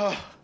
Oh,